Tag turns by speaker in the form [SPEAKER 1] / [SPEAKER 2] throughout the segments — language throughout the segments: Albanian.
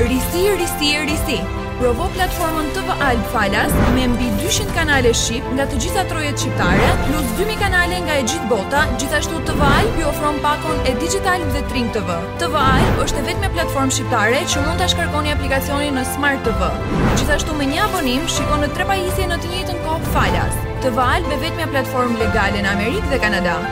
[SPEAKER 1] Risi, risi, risi. Provo platformën TV Alb falas me mbi 200 kanale shqip nga të gjitha trojet shqiptare, plus 2000 kanale nga e gjithë bota, gjithashtu TV Alb ju ofron pakon e Digitalb dhe Tring TV. TV Alb është e vetmja platformë shqiptare që mund ta shkarkoni aplikacionin në Smart TV. Gjithashtu me një abonim, shikon në tre pajisje në të njëjtën kohë falas. TV Alb e vetmja platformë legale në Amerikë dhe Kanada.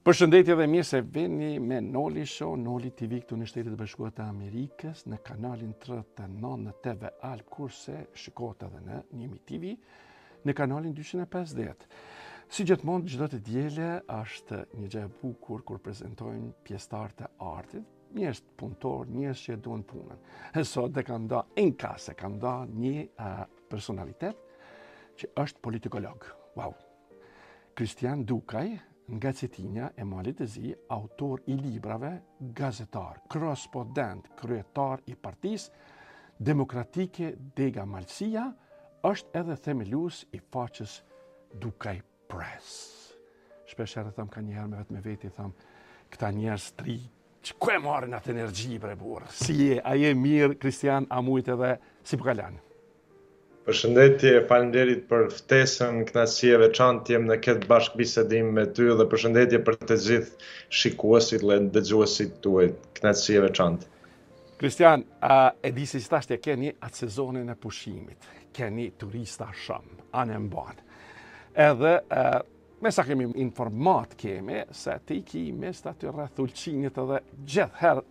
[SPEAKER 2] Përshëndetje dhe mirë se vini me Noli Show, Noli TV këtu në Shtetet e Bashkuara të Amerikës, në kanalin 39 në TV Alb, kurse shikohet edhe në njëmi TV, në kanalin 250. Si gjithmonë, çdo të diele është një gjë e bukur kur prezentojmë pjesëtarë të artit, njerëz punëtorë, njerëz që e duen punën. E sot dhe kam da, në kase, kam da një personalitet që është politikolog. Wow, Kristian Dukaj, nga Cetinja e Malit të Zi, autor i librave, gazetar, korrespondent, kryetar i Partisë Demokratike Dega Malësia, është edhe themelues i faqes Dukaj Press. Shpesh herë thom ka njëherë me vetmeveti, thom, këta njerëz tri Që ku e marrin atë energji bre burrë? Si je? A je mirë Kristian? A mujte edhe si po kalon?
[SPEAKER 3] Përshëndetje, faleminderit për ftesën, kënaqësi e veçantë të jem në këtë bashkëbisedim me ty dhe përshëndetje për të gjithë shikuesit dhe dëgjuesit tuaj. Kënaqësi e veçantë.
[SPEAKER 2] Kristian, a e di se tashti keni atë sezonin e pushimit. Keni turista shumë, anë e mbanë. Edhe Me sa kemi informat kemi se ti ki miqtë aty rreth ulqinit edhe gjithë herë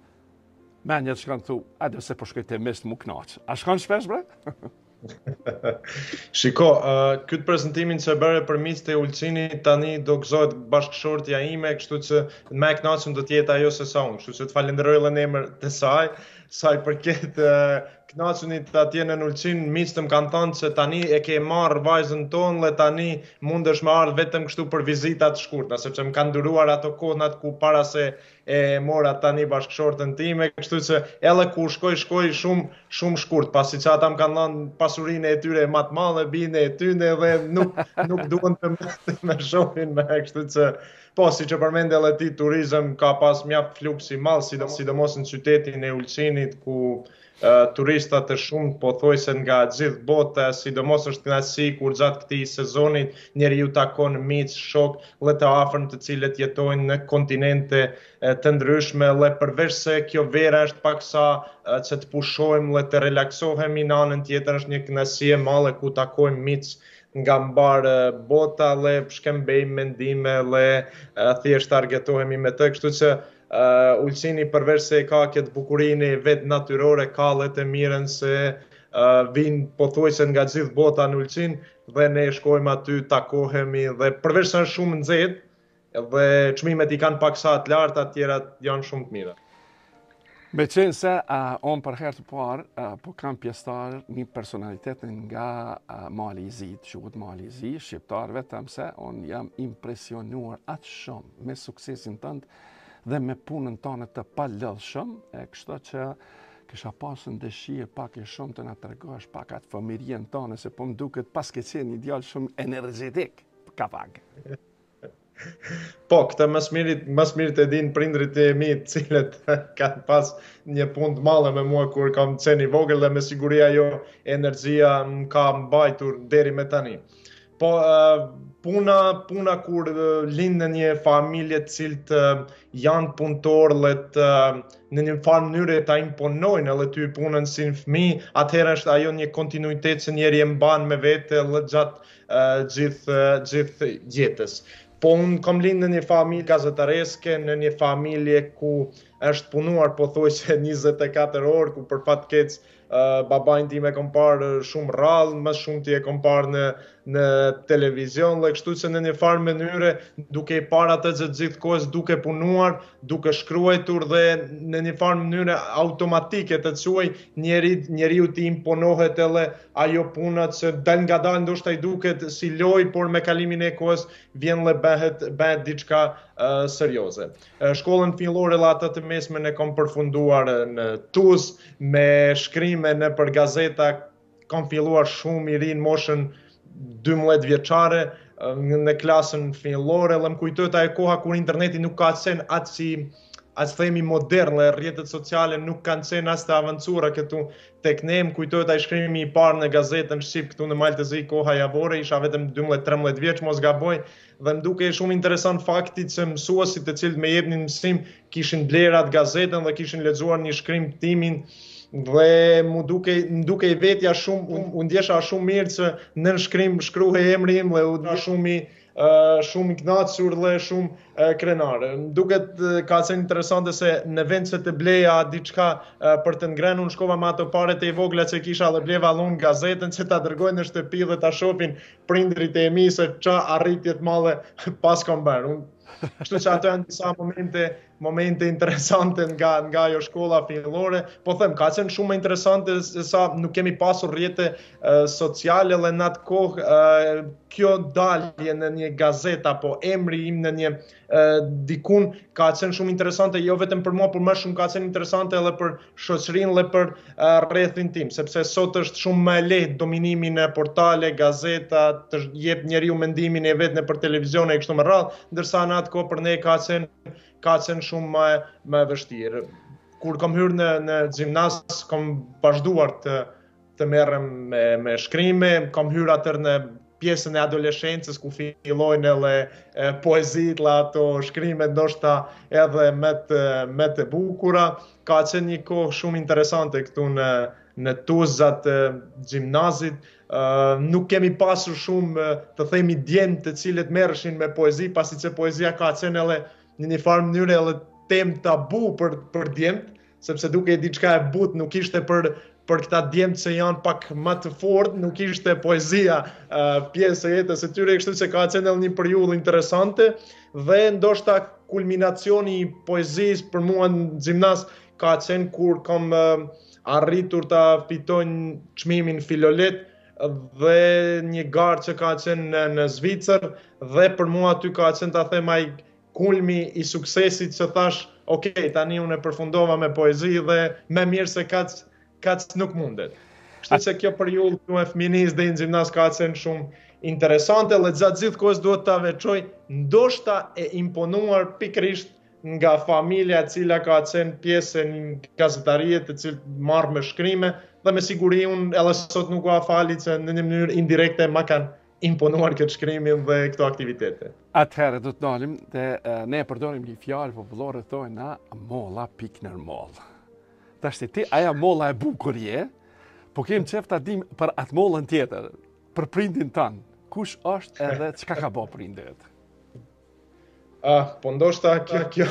[SPEAKER 2] me gjet shkak thu, edhe se po shkoj te miqtë m'u knaq. A shkon shpesh bre?
[SPEAKER 3] Shiko, uh, këtë prezentimin që bëre për miqtë te Ulqini, tani do gëzohet bashkëshortja ime, kështu që më e knaqun do t'jetë ajo se sa unë, kështu që të falenderoj dhe në emër të saj, Sa i përket kënaqjen atje në Ulqin, miqtë më kanë thanë që tani e ke marrë vajzën tonë dhe tani mundesh me ardhë vetëm kështu për vizita të shkurtna, sepse më kanë duru ato kohënat ku para se me e marrë tani bashkëshortën time, kështu që edhe kur shkoj, shkoj shumë, shumë shkurt, pasi që ata më kanë dhanë pasurinë e tyre ma të madhe, bijën e tyne dhe nuk, nuk duan të më, të më shohin më, kështu që Po, siç e përmende edhe ti, turizëm ka pas mjaft fluks i madh, sidomos në qytetin e Ulqinit, ku turista të shumtë pothuajse nga gjithë bota, sidomos është kënaqësi kur gjatë këtij sezonit njeriu takon miq, shokë dhe të afërm të cilët jetojnë në kontinente të ndryshme dhe përveç se kjo vera është paksa që të pushojmë dhe të relaksohemi në anën tjetër është një kënaqësi e madhe ku takojmë miq, nga mbarë bota dhe shkëmbejmë mendime dhe thjesht argëtohemi me ta, kështu që Ulqini përveç se ka këtë bukurinë e vet natyrore, ka dhe të mirën se vijnë pothuajse nga gjithë bota në Ulqin dhe ne shkojmë aty, takohemi dhe përveç se është shumë nxehtë, Edhe çmimet i kanë paksa të larta, të tjerat janë shumë të
[SPEAKER 2] mira. Meqenëse unë për herë të parë, po kam pjesëtar një personalitet nga Mali i Zi, të shquar Mali i Zi, shqiptar vetëm se unë jam impresionuar aq shumë me suksesin tëndë dhe me punën tënde të palodhshme, kështu që kisha pasur dëshirë pak e shumë të na tregosh pak atë fëmijërinë tënde, se po më duket paske qenë një djalë shumë energetik, ka pak.
[SPEAKER 3] Po, këtë më së miri e dinë prindërit e mi, të cilët kanë pas një punë të madhe me mua kur kam qenë i vogël dhe me siguri ajo energjia më ka mbajtur deri më tani. Po puna puna kur lind në një familje të cilët janë punëtorë dhe të në një farë mënyre ta imponojnë edhe ty punën si një fëmijë, atëherë është ajo një kontinuitet që njeriu e mban me vete edhe gjatë gjithë gjithë jetës. Po unë kam lindë në një familje gazetareske, në një familje ku është punuar pothuajse 24 orë, ku për fat keq uh, babain tim e kam parë shumë rrallë, më shumë e kam parë në në televizion, dhe kështu që në një farë mënyre duke e parë atë që gjithë kohës duke punuar, duke shkruajtur dhe në një farë mënyre automatike ta quaj Njeriut i imponohet edhe ajo puna që dalëngadalë ndoshta i duket si lojë por me kalimin e kohës vjen dhe bëhet bëhet diçka serioze shkollën fillore dhe atë të mesmen e kom përfunduar në Tuz me shkrime nëpër gazeta kom filluar shumë i ri në moshën 12 vjeçare në klasën fillore, dhe më kujtohet ajo koha kur interneti nuk ka qenë aq si ta themi modern dhe rrjetet sociale nuk kanë qenë aq të avancuara këtu tek ne më kujtohet ai shkrimi i parë në gazetën shqip këtu në Mal të Zi Koha Javore isha vetëm 12-13 vjeç mos gaboj dhe më dukej shumë interesant fakti që mësuesit të cilët më jepnin mësim kishin blerë atë gazetën dhe kishin lexuar një shkrim timin dhe më dukej, më dukej vetja shumë, unë u ndjeja shumë mirë që nën shkrim shkruhej emri im dhe u ndjeja shumë i shumë i kënaqur dhe shumë krenar. Më duket ka qenë interesante se në vend se të bleja diçka për të ngrënë, unë shkova me ato pare të vogla që kisha dhe bleva lunë gazetën që ta dërgoj në shtëpi dhe ta shohin prindërit e mi se çfarë arritje të madhe paskam bërë unë, kështu që ato janë disa momente, momente interesante nga, nga ajo shkolla fillore. Po them, ka qenë shumë interesante sepse nuk kemi pasur rrjete uh, sociale dhe në atë kohë uh, kjo dalje në një gazetë apo emri im në një uh, dikund ka qenë shumë interesante jo vetëm për mua, por më shumë ka qenë interesante edhe për shoqërinë dhe për rrethin tim, sepse sot është shumë më e lehtë dominimi në portale, gazeta, të jep njeriu mendimin e vet nëpër televizione e kështu me radhë, ndërsa në atë kohë për ne ka qenë ka qenë shumë më më e vështirë. Kur kam hyrë në në gjimnaz, kam vazhduar të të merrem me me shkrime, kam hyrë atëherë në pjesën e adoleshencës ku fillojnë edhe poezitë, ato shkrime ndoshta edhe më të më të bukura. Ka qenë një kohë shumë interesante këtu në në Tuz, atje në gjimnaz. Uh, nuk kemi pasur shumë të themi djem të cilët merreshin me poezi, pasi që poezia ka qenë edhe në një farë mënyre edhe temë tabu për për djemtë, sepse dukej diçka e butë nuk ishte për për këta djem që janë pak më të fortë, nuk ishte poezia uh, pjesë e jetës e tyre, kështu që ka qenë edhe një periudhë interesante dhe ndoshta kulminacioni i poezisë për mua në gjimnaz ka qenë kur kam uh, arritur ta fitoj çmimin Filolet në një garë që ka qenë në, në Zvicër dhe për mua aty ka qenë ta them ai kulmi i suksesit që thashë, ok, tani unë e përfundova me poezi dhe më mirë se kaq, kaq nuk mundet. Kështu që kjo periudhë e fëminisë dhe në gjimnaz ka qenë shumë interesante, dhe gjatë gjithë kohës duhet të veçoj, ndoshta e imponuar pikërisht nga familja e cila ka qenë pjesë e një gazetarie, e cila është marrë me shkrime, dhe me siguri unë edhe sot nuk ua fali që në një mënyrë indirekte ma kanë imponuar këtë shkrimin dhe këto aktivitete.
[SPEAKER 2] Atëherë do të ndalim dhe ne e përdorim një fjalë popullore thojna molla pik nën mollë. Tash ti ajo molla e bukur je, po kem qef ta dim për atë mollën tjetër, për prindin tand. Kush është edhe çka ka ba prindi yt?
[SPEAKER 3] Ah, po ndoshta kjo kjo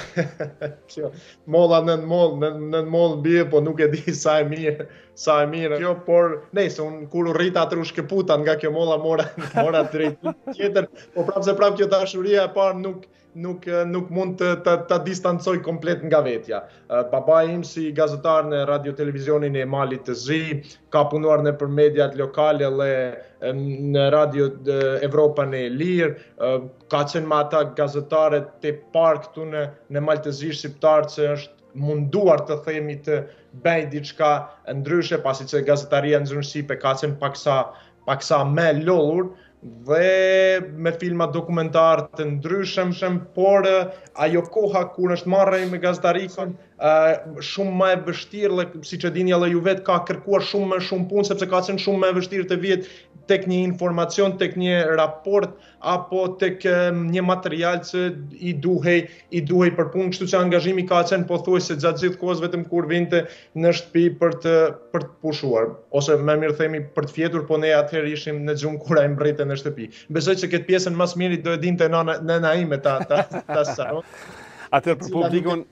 [SPEAKER 3] kjo molla nën mollë nën nën mollë bie, po nuk e di sa e mirë, sa e mirë kjo, por nejse unë kur u rrita atëherë u shkëputa nga kjo molla mora mora drejtim tjetër, po prapë se prapë kjo dashuria e parë nuk nuk nuk mund të ta, ta distancoj komplet nga vetja. Babai im si gazetar në radio-televizionin e Malit të Zi, ka punuar nëpër mediat lokale dhe në radio Evropën e Lirë, ka qenë me ata gazetarët të parë këtu në, në Mal të Zi shqiptarë që është munduar të themi të bëjë diçka ndryshe, pasi që gazetaria në gjuhën shqipe ka qenë paksa paksa më lodhur dhe me filma dokumentar të ndryshëm, shem, por ajo koha kur është marrë me gazetarinë, shumë më e vështirë, dhe siç e dini edhe ju vetë, ka kërkuar shumë më shumë punë, sepse ka qenë shumë më e vështirë të vijë tek një informacion, tek një raport, apo tek një material që i duhej, i duhej për punë, kështu që angazhimi ka qenë pothuajse gjatë gjithë kohës vetëm kur vinte në shtëpi për të për të pushuar, ose më mirë themi për të fjetur, po ne atëherë ishim në gjumë kur ai mbërrinte në shtëpi. Besoj se këtë pjesën më së miri do e dinte nëna nëna ime ta ta ta sa.
[SPEAKER 2] Atëherë për publikun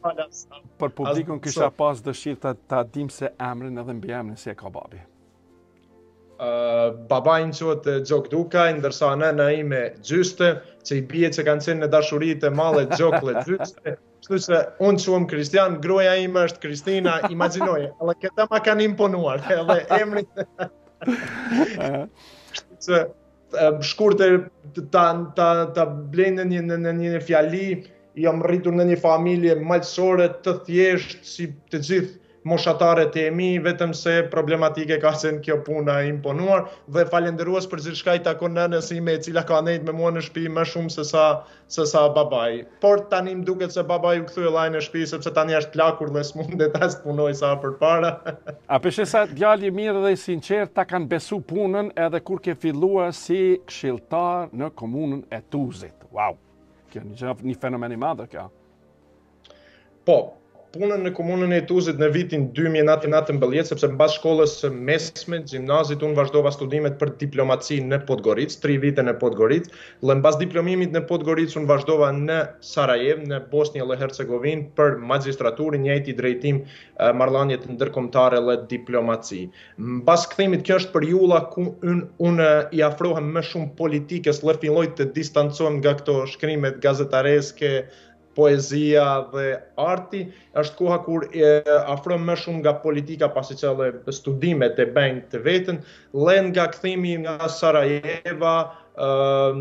[SPEAKER 2] për publikun kisha pas dëshirë ta ta dim se emrin edhe mbiemrin si e ka babi.
[SPEAKER 3] Uh, babai im quhet Gjokë Dukaj, ndërsa nëna ime Gjyste, që i bie që kanë qenë në dashuri të madhe Gjokë dhe Gjyste. Kështu që unë quhem Kristian, gruaja ime është Kristina, imagjinoje, edhe këta ma kanë imponuar, edhe emrin. Kështu që shkurt ta ta ta mbledh në një në një në fjali jam rritur në një familje malësore të thjeshtë si të gjithë moshatarët e mi, vetëm se problematike ka qenë kjo puna e imponuar, dhe falënderues për gjithçka i takon nënës sime e cila ka nejtë me mua në shpi më shumë se sa se sa babai. Por tani më duket se babai u kthye dhe ai në shpi sepse tani është plakur dhe s'mundet as të punojë sa përpara.
[SPEAKER 2] A pse je djalë i mirë dhe i sinqertë t'a kanë besu punën edhe kur ke filluar si këshilltar në komunën e Tuzit. Wow. Kjo një një fenomen i madh kjo.
[SPEAKER 3] Po, punën në komunën e Tuzit në vitin 2019, sepse mbas shkollës së mesme, gjimnazit, unë vazhdova studimet për diplomaci në Podgoricë, tri vite në Podgoricë, dhe mbas diplomimit në Podgoricë, unë vazhdova në Sarajevë, në Bosnje dhe Hercegovinë, për magistraturin i njëjti drejtim marrëdhëniet ndërkombëtare dhe diplomaci. Mbas kthimit, kjo është periudha ku unë, unë i afrohem më shumë politikës dhe filloj të distancohem nga këto shkrimet gazetareske, poezia dhe arti, është koha kur afrohem më shumë nga politika pasi që edhe studimet e bëjnë të veten, dhe nga kthimi nga Sarajeva, uh,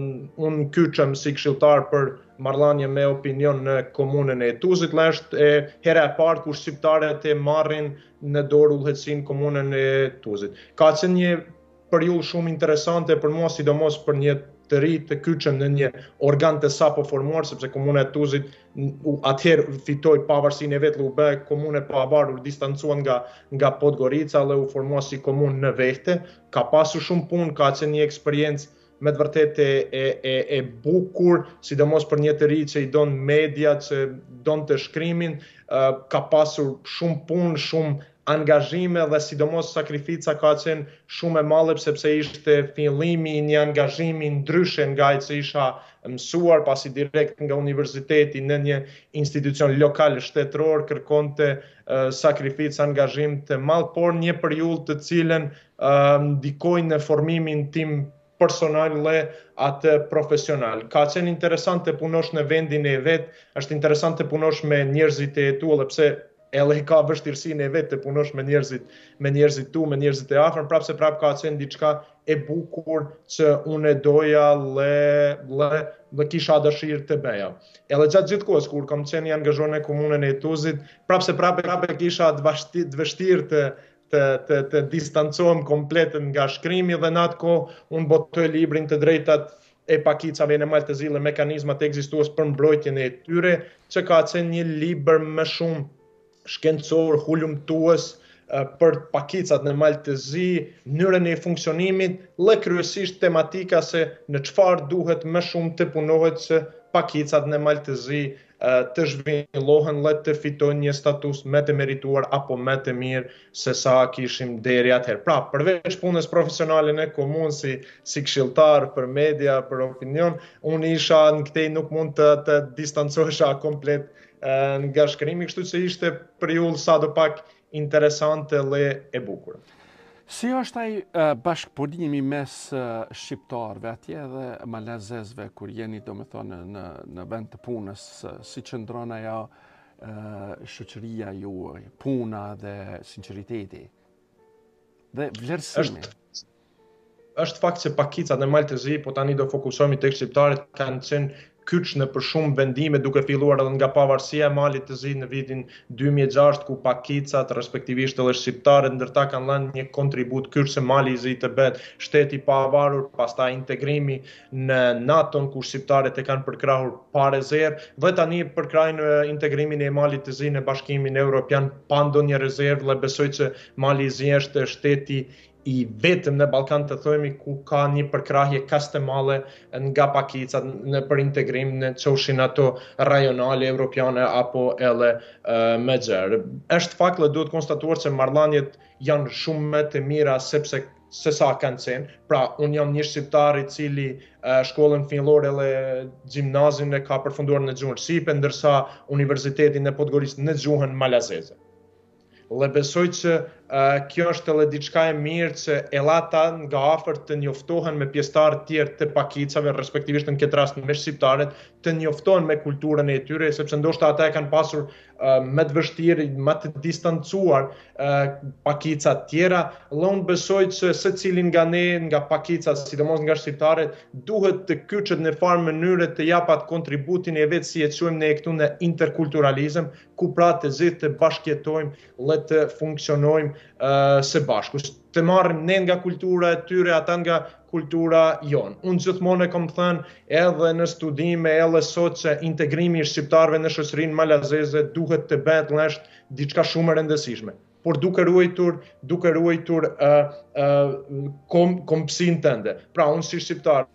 [SPEAKER 3] unë kyçem si këshilltar për marrëdhënie me opinion në komunën e Tuzit, dhe është e hera e parë kur shqiptarët e marrin në dorë udhëheqësinë komunën e Tuzit. Ka qenë një periudhë shumë interesante për mua sidomos për një të ri të kyçet në një organ të sapo formuar sepse komuna e Tuzit atëherë fitoi pavarësinë e vet u bë komunë e pavarur u distancua nga nga Podgorica dhe u formua si komunë në vehte ka pasur shumë punë ka qenë një eksperiencë me të vërtetë e e e bukur, sidomos për një të ri që i don media, që don shkrimin, uh, ka pasur shumë punë, shumë angazhime dhe sidomos sakrifica ka qenë shumë e madhe sepse ishte fillimi i një angazhimi ndryshe nga ai që isha mësuar pasi direkt nga universiteti në një institucion lokal shtetëror kërkonte uh, sakrificë angazhim të madh por një periudhë të cilën ndikoi në formimin tim personal dhe atë profesional. Ka qenë interesant të punosh në vendin e vet, është interesant të punosh me njerëzit e tu, edhe pse edhe ka vështirësinë e vet të punosh me njerëzit, me njerëzit tu, me njerëzit e afërm, prapse prap ka qenë diçka e bukur që unë doja dhe dhe dhe kisha dëshirë të bëja. Edhe gjatë gjithë kohës kur kam qenë i angazhuar në komunën e Tuzit, prapse prapë prapë kisha të vështirë të të, të, të distancohem komplet nga shkrimi dhe në atë kohë unë botoj librin të drejtat e pakicave në Mal të Zi dhe mekanizmat ekzistues për mbrojtjen e tyre, që ka qenë një libër më shumë shkencor, hulumtues, për pakicat në Mal të Zi, mënyrën e funksionimit, dhe kryesisht tematika se në çfarë duhet më shumë të punohet se pakicat në Mal të Zi të zhvillohen dhe të fitojnë një status më të merituar apo më të mirë se sa kishim deri atëherë. Pra, përveç punës profesionale në komunë si, si këshilltar për media, për opinion, unë isha në këtej nuk mund të, të distancohesha komplet nga shkrimi, kështu që ishte periudhë sadopak Interesante dhe e bukur.
[SPEAKER 2] Si është ai bashkëpunimi mes shqiptarëve atje dhe malazezëve kur jeni domethënë në në vend të punës, si qëndron ajo shoqëria juaj, puna dhe sinqeriteti? Dhe vlerësimi.
[SPEAKER 3] Është fakt që pakicat në Mal të Zi, po tani do fokusohemi tek shqiptarët, kanë qenë kyç nëpër shumë vendime, duke filluar edhe nga pavarësia e Malit të Zi në vitin dy mijë e gjashtë, ku pakicat, respektivisht edhe shqiptarët ndër ta kanë dhënë një kontribut kyç se Mali i Zi të bëhet shtet i pavarur, pastaj integrimi në NATO-n ku shqiptarët e kanë përkrahur pa rezervë dhe tani përkrahin integrimin e Malit të Zi në Bashkimin Evropian pa ndonjë rezervë dhe besoj që Mali i Zi është shteti i vetëm në Ballkan të themi ku ka një përkrahje kaq të madhe nga pakicat nëpër integrime qofshin ato rajonale europiane apo edhe më gjerë. Është fakt dhe duhet konstatuar që marrëdhëniet janë shumë më të mira sepse se sa kanë qenë. Pra, unë jam një shqiptar i cili uh, shkollën fillore dhe gjimnazin e ka përfunduar në gjuhën shqipe, ndërsa universitetin në Podgoricë në gjuhën malazeze. Dhe besoj që kjo është edhe diçka e mirë që edhe ata nga afër të njoftohen me pjesëtarë të tjerë të pakicave, respektivisht në këtë rast me shqiptarët, të njoftohen me kulturën e tyre, sepse ndoshta ata e kanë pasur më të vështirë, më të distancuar pakicat tjera, dhe unë besoj që secili nga ne, nga pakica, sidomos nga shqiptarët, duhet të kyçet në njëfarë mënyre të japat kontributin e vet si e quajmë ne këtu në interkulturalizëm, ku pra të gjithë të bashkëjetojmë dhe të funksionojmë së bashku. Të marrim ne nga kultura e tyre, ata nga kultura jonë. Unë gjithmonë e kom thënë edhe në studime, edhe sot që integrimi i shqiptarëve në shoqërinë malazeze duhet të bëhet dhe është diçka shumë e rëndësishme. por duke ruajtur, duke ruajtur ë ë kom kombësinë tënde. Pra unë si shqiptar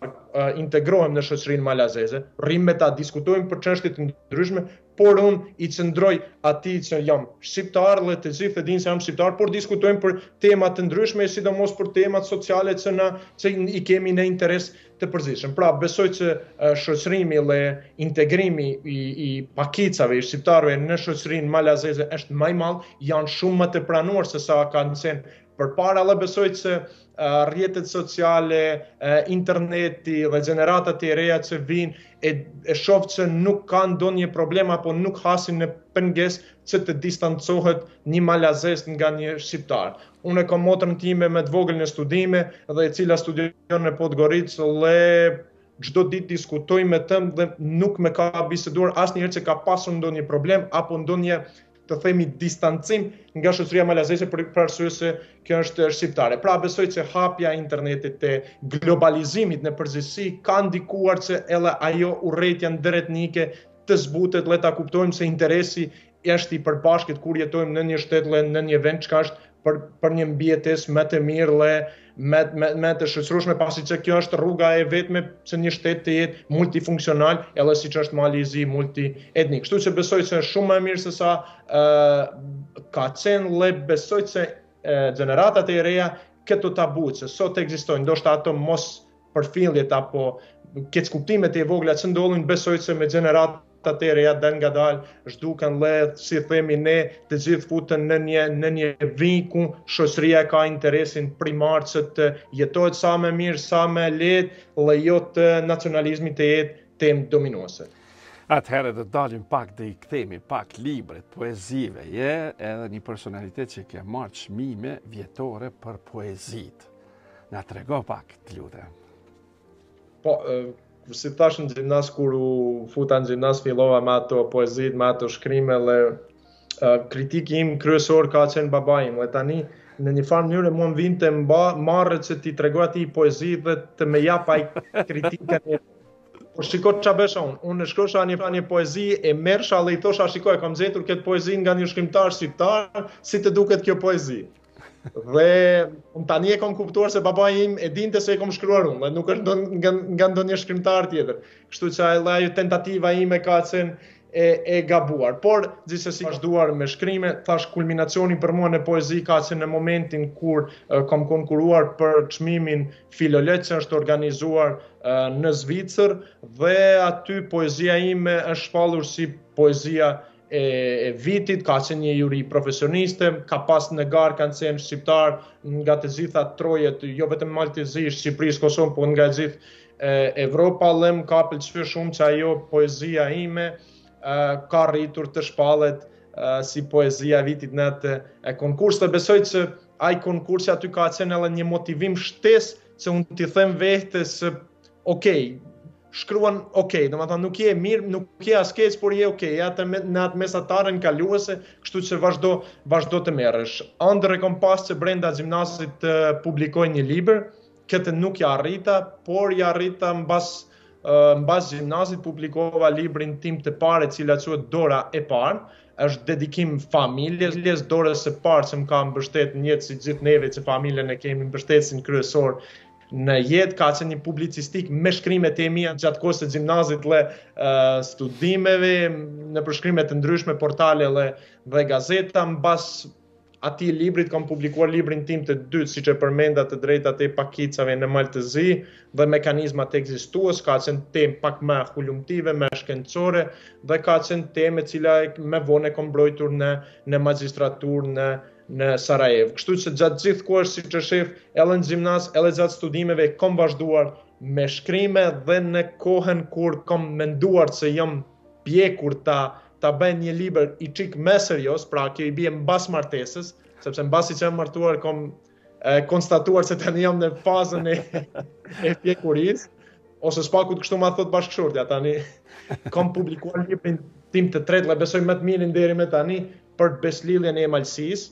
[SPEAKER 3] integrohem në shoqërinë malazeze, rrim me ta diskutojmë për çështje të ndryshme, por unë i qëndroj atij që jam shqiptar dhe të gjithë e dinë se jam shqiptar, por diskutojmë për tema të ndryshme, sidomos për temat sociale që na që i kemi në interes të përgjithshëm. Pra besoj që shoqërimi dhe integrimi i, i pakicave, i shqiptarëve në shoqërinë malazeze është më i madh, janë shumë më të pranuar se sa kanë qenë përpara dhe besoj që rrjetet sociale, interneti dhe gjeneratat e reja që vinë e, e shoh që nuk kanë ndonjë problem apo nuk hasin në pengesë që të distancohet një malazes nga një shqiptar. Unë e kam motrën time më të vogël në studime dhe e cila studion në Podgoricë dhe çdo ditë diskutoj me të dhe nuk më ka biseduar asnjëherë se ka pasur ndonjë problem apo ndonjë të themi distancim nga shoqëria malazeze për arsye se kjo është shqiptare. Pra besoj se hapja e internetit e globalizimit në përgjithësi ka ndikuar që edhe ajo urrejtja ndëretnike të zbutet, dhe ta kuptojmë se interesi është i përbashkët kur jetojmë në një shtet dhe në një vend çka është për për një mjedis më të mirë dhe më më më të shoqërueshëm pasi që kjo është rruga e vetme që një shtet të jetë multifunksional edhe siç është Mali i Zi multietnik. Kështu që besoj se është shumë më e mirë se sa ë uh, ka qenë dhe besoj se gjeneratat e reja këto tabu që sot ekzistojnë, ndoshta ato mos përfilljet apo keqkuptimet e vogla që ndodhin, besoj që me gjeneratat e reja dalëngadalë zhduken dhe, si themi ne, të gjithë futen në një, në një vijë ku shoqëria ka interesin primar që të jetohet sa më mirë, sa më lehtë, dhe jo të nacionalizmi të jetë temë dominuese.
[SPEAKER 2] Atëherë do të dalim pak dhe i kthehemi pak librit, poezive, je edhe një personalitet që ke marrë çmime vjetore për poezitë. Na trego pak, të lutem.
[SPEAKER 3] Po, si thash në gjimnaz, kur u futa në gjimnaz, fillova me ato poezit, me ato shkrime, dhe uh, kritiki im kryesor ka qenë baba im, dhe tani, në një farë mënyre, mua më vinte mba, marrë që t'i tregoj atij poezi dhe të më jap ai kritikën e Po shiko ça bësha unë. Unë shkrosha një një poezi e merrsha dhe i thosha shiko e kam gjetur këtë poezi nga një shkrimtar shqiptar, si të duket kjo poezi. Dhe unë tani e kam kuptuar se baba im e dinte se e kam shkruar unë, dhe nuk është nga, nga ndonjë shkrimtar tjetër. Kështu që ai edhe ajo tentativa ime ka qenë e, e gabuar. Por, gjithsesi vazhduar me shkrime, thash kulminacioni për mua në poezi ka qenë në momentin kur e, kam konkurruar për çmimin Filolet që është organizuar e, në Zvicër dhe aty poezia ime është shpallur si poezia e, e vitit, ka qenë një juri profesioniste, ka pas në garë kanë qenë shqiptar nga të gjitha trojet, jo vetëm Mal të Zi, Shqipëris, Kosovë, po nga gjithë e, Evropa, dhe më ka pëlqyer shumë që ajo poezia ime e, ka arritur të shpallet si poezia e vitit në atë e konkurs dhe besoj që ai konkursi aty ka qenë edhe një motivim shtesë që unë t'i them vetes se ok, shkruan ok, domethënë nuk je mirë, nuk je as keq, por je ok, le të themi, në atë mesataren kaluese, kështu që vazhdo, vazhdo të merresh. Andër e kom pas që brenda gjimnazit të publikoj një libër, këtë nuk ia arrita, por ia arrita mbas, mbas gjimnazit publikova librin tim të parë, i cili quhet Dora e parë, është dedikim familjes, les dorës së parë që më ka mbështet në jetë si gjithë neve që familjen e kemi mbështetësin kryesor Në jetë ka qenë një publicistik me shkrimet e mia gjatë kohës së gjimnazit dhe uh, studimeve nëpër shkrime të ndryshme portale dhe, dhe gazeta mbas atij librit kam publikuar librin tim të dytë siç e përmenda të drejtat e pakicave në Mal të Zi dhe mekanizmat ekzistues ka qenë temë pak më hulumtuese, më shkencore dhe ka qenë temë e cila më vonë kam mbrojtur në në magjistraturë në në Sarajevë. Kështu që gjatë gjithë kohës siç e shef, edhe në gjimnaz, edhe gjatë studimeve, kom vazhduar me shkrime dhe në kohën kur kom menduar që jam pjekur ta, ta bëj një libër një çik më serioz, pra kjo i bie mbas martesës, sepse mbasi që jam martuar, kom e, konstatuar se tani jam në fazën e, e pjekuris, ose së paku kështu ma thot bashkëshortja tani, kom publikuar librin tim të tretë dhe besoj më të mirin deri më tani, për besëlidhjen e Malësisë,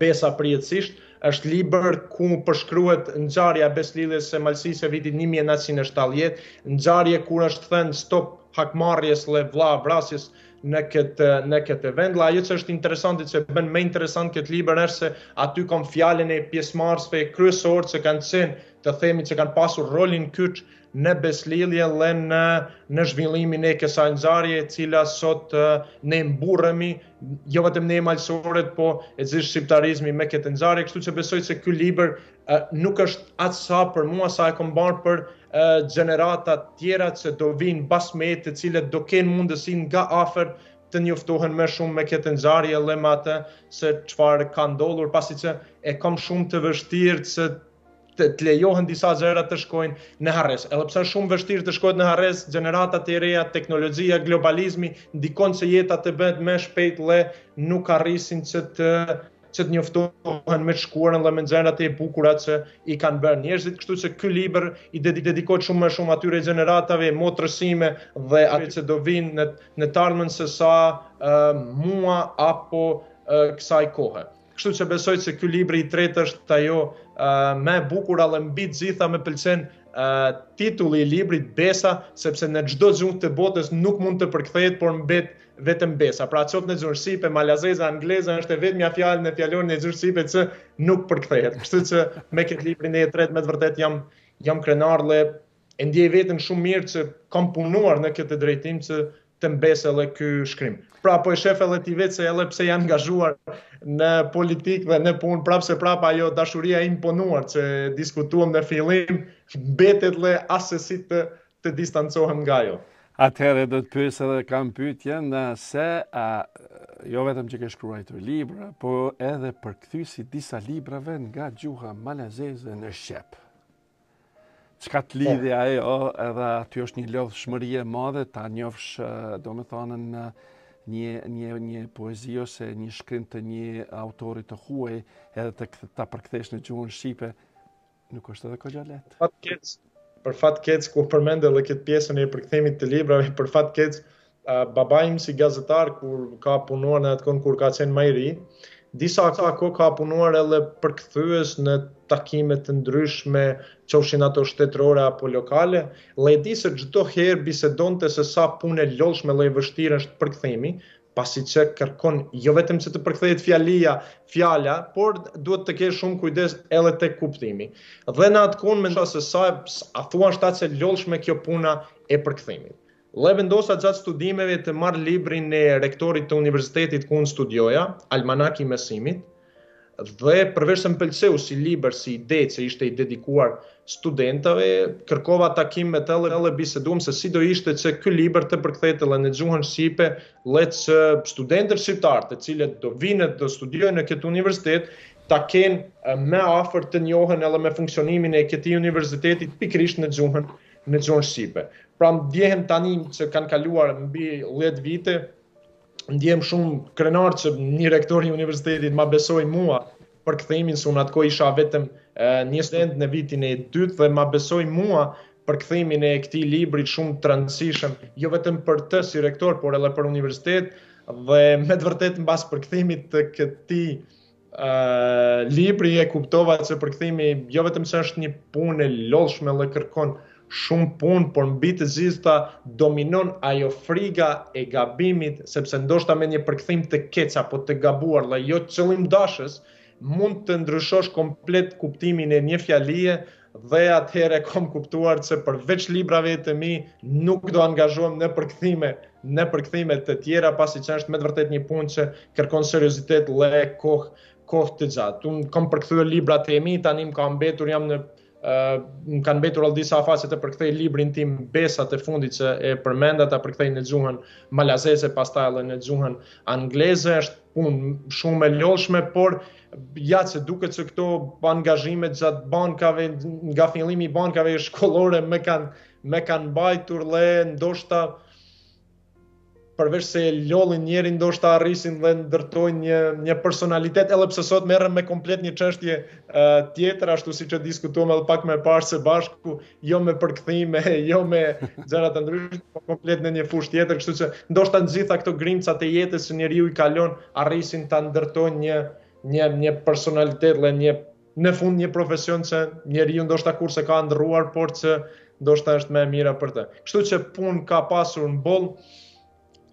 [SPEAKER 3] Besa përjetësisht, është libër ku përshkruhet ngjarja e besëlidhjes së Malësisë e vitit 1970, ngjarje kur është thënë stop hakmarrjes dhe vllavrasjes në këtë në këtë vend. Dhe ajo që është interesante që bën më interesant këtë libër është se aty kam fjalën e pjesëmarrësve kryesor që kanë qenë të themi që kanë pasur rolin kyç në besëlidhje dhe në, në zhvillimin e kësaj ngjarje e cila sot ne mburremi, jo vetëm ne malsorët, po e gjithë shqiptarizmi me këtë ngjarje, kështu që besoj se ky libër nuk është aq sa për mua sa e kam ba për gjeneratat tjera që do vinë pas meje të cilët do kenë mundësinë nga afër të njoftohen më shumë me këtë ngjarje dhe me atë se çfarë ka ndodhur, pasi që e kom shumë të vështirë që të, të lejohen disa gjëra të shkojnë në harresë. Edhe pse është shumë vështirë të shkohet në harresë, gjeneratat e reja, teknologjia, globalizmi ndikon që jeta të bëhet më shpejt dhe nuk arrisin që të që të njoftohen me shkuarën dhe me gjërat e bukura që i kanë bërë njerëzit, kështu që ky libër i dedikohet shumë më shumë atyre gjeneratave moshës sime dhe atyre që do vinë në në të ardhmen sesa uh, mua apo uh, kësaj kohe. Kështu që besoj se ky libër i tretë është ajo më e bukur, dhe mbi të gjitha më pëlqen titulli i librit Besa, sepse në çdo gjuhë të botës nuk mund të përkthehet, por mbet vetëm besa. Pra qoftë në gjuhë shqipe, malazeze, angleze është e vetmja fjalë në fjalorin e gjuhës shqipe që nuk përkthehet. Kështu që me këtë librin e tretë me të vërtetë jam jam krenar dhe E ndjej veten shumë mirë që kam punuar në këtë drejtim që të mbesë edhe ky shkrim. Pra po e shef edhe ti vetë se edhe pse jam i angazhuar në politikë dhe në punë, prapëseprapë ajo dashuria e imponuar që diskutuam në fillim, mbetet dhe asesi të, të distancohem nga ajo.
[SPEAKER 2] Atëherë do të pyes edhe kam pyetje në se a, jo vetëm që ke shkruajtur libra, po edhe përkthysi disa librave nga gjuha malazeze në shqip. Çka të lidhi po. ajo, edhe aty është një lodhshmëri e madhe, ta njofsh, domethanë, një, një, një poezi ose një shkrim të një autori të huaj, edhe të këtë, ta përkthesh në gjuhën shqipe, nuk është edhe kogja lehtë.
[SPEAKER 3] Fat keq, për fat keq, kur përmende dhe këtë pjesën e përkthimit të librave, për fat keq, Babai im si gazetar kur ka punuar në atë kohë kur ka qenë më i ri, disa kohë ka punuar edhe përkthyes në takime të ndryshme, qofshin ato shtetërore apo lokale, dhe e di se çdoherë bisedonte se sa punë e lodhshme dhe e vështirë është përkthimi, pasi që kërkon jo vetëm që të përkthehet fjalia, fjala, por duhet të kesh shumë kujdes edhe tek kuptimi. Dhe në atë kohë mendoja se sa a thua është aq e lodhshme kjo puna e përkthimit. Dhe vendosa gjatë studimeve të marr librin e rektorit të universitetit ku unë studioja, Almanaki i Mësimit, dhe përveç se më pëlqeu si libër, si ide që ishte i dedikuar studentëve, kërkova takim me të dhe biseduam se si do ishte që ky libër të përkthehet edhe në gjuhën shqipe, dhe që studentët shqiptarë, të cilët do vinë të studiojnë në këtë universitet, ta kenë më afër të njohën edhe me funksionimin e këtij universitetit pikërisht në gjuhën në gjuhën shqipe. Pra ndjehem tani që kanë kaluar mbi 10 vite, ndjehem shumë krenar që një rektor i universitetit ma besoi mua përkthimin, se unë atë kohë isha vetëm një student në vitin e dytë dhe ma besoi mua përkthimin e këtij libri shumë të rëndësishëm, jo vetëm për të si rektor, por edhe për universitet, dhe me të vërtetë mbas përkthimit të këtij Uh, libri e kuptova që përkthimi jo vetëm se është një punë e lodhshme dhe kërkon shumë punë, por mbi të gjitha dominon ajo friga e gabimit, sepse ndoshta me një përkthim të keq apo të gabuar dhe jo qëllimdashës, mund të ndryshosh komplet kuptimin e një fjalie dhe atëherë kam kuptuar se përveç librave të mi nuk do angazhohem në përkthime, në përkthime të tjera, pasi që është me të vërtetë një punë që kërkon seriozitet, dhe kohë, kohë të gjatë. Unë kam përkthyer librat e mi, tani më ka mbetur jam në Uh, më kanë mbetur ala disa faqe të përkthej librin tim besat e fundit që e përmenda ta përkthej në gjuhën malazese pastaj edhe në gjuhën angleze është punë shumë e lodhshme por Ja që duket se këto angazhimet gjatë bankave, nga fillimi i bankave shkollore më kanë më kanë mbajtur dhe ndoshta përveç se lodhin njerin ndoshta arrisin dhe ndërtojnë një një personalitet edhe pse sot merrem me komplet një çështje uh, tjetër ashtu siç e diskutuam edhe pak më parë së bashku jo me përkthime, jo me gjëra të ndryshme, po komplet në një fushë tjetër, kështu që ndoshta të gjitha këto grimcat e jetës që njeriu i kalon arrisin ta ndërtojnë një një një personalitet dhe një në fund një profesion që njeriu ndoshta kurrë s'e ka ëndërruar, por që ndoshta është më e mira për të. Kështu që punë ka pasur mboll,